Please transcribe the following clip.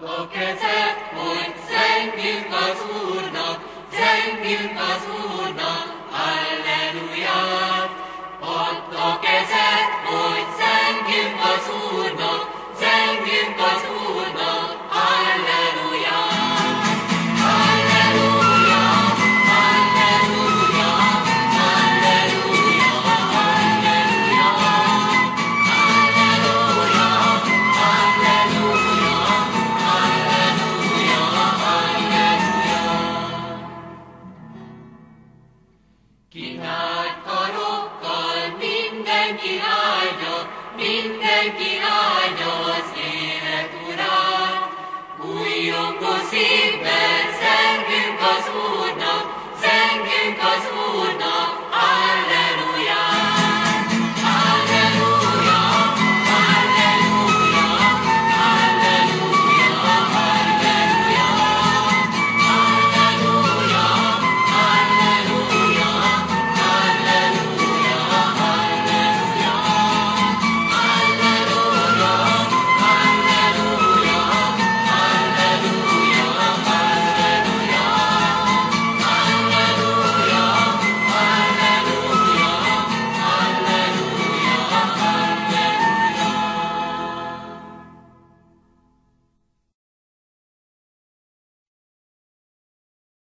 Look at Mindenki áldja, mindenki áldja az élet urát. Újongó szívvel zengünk az Úrnak, zengünk az